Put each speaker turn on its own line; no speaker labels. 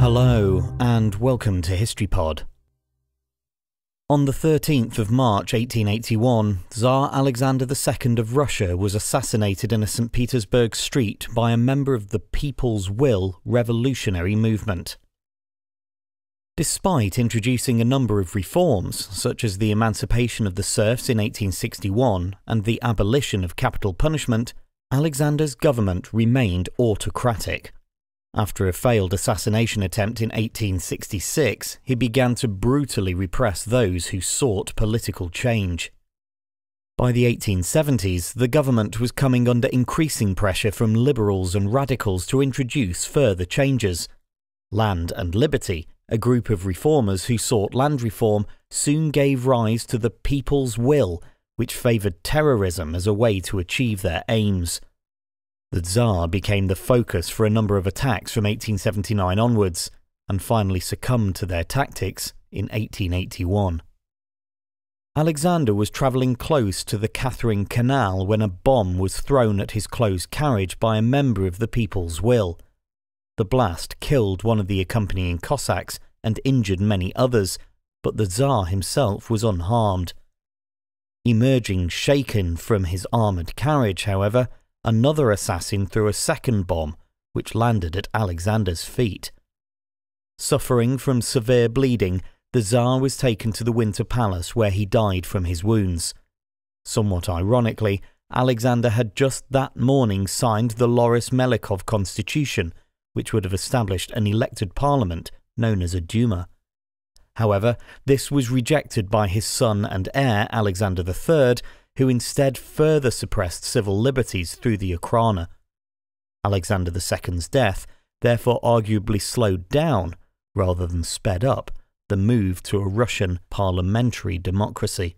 Hello, and welcome to HistoryPod. On the 13th of March 1881, Tsar Alexander II of Russia was assassinated in a St. Petersburg street by a member of the People's Will revolutionary movement. Despite introducing a number of reforms, such as the emancipation of the serfs in 1861 and the abolition of capital punishment, Alexander's government remained autocratic. After a failed assassination attempt in 1866, he began to brutally repress those who sought political change. By the 1870s, the government was coming under increasing pressure from liberals and radicals to introduce further changes. Land and Liberty, a group of reformers who sought land reform, soon gave rise to the People's Will, which favoured terrorism as a way to achieve their aims. The Tsar became the focus for a number of attacks from 1879 onwards, and finally succumbed to their tactics in 1881. Alexander was travelling close to the Catherine Canal when a bomb was thrown at his closed carriage by a member of the People's Will. The blast killed one of the accompanying Cossacks and injured many others, but the Tsar himself was unharmed. Emerging shaken from his armoured carriage, however, another assassin threw a second bomb, which landed at Alexander's feet. Suffering from severe bleeding, the Tsar was taken to the Winter Palace where he died from his wounds. Somewhat ironically, Alexander had just that morning signed the Loris Melikov constitution, which would have established an elected parliament known as a Duma. However, this was rejected by his son and heir Alexander III, who instead further suppressed civil liberties through the Okhrana. Alexander II's death therefore arguably slowed down, rather than sped up, the move to a Russian parliamentary democracy.